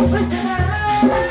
Oh, my God.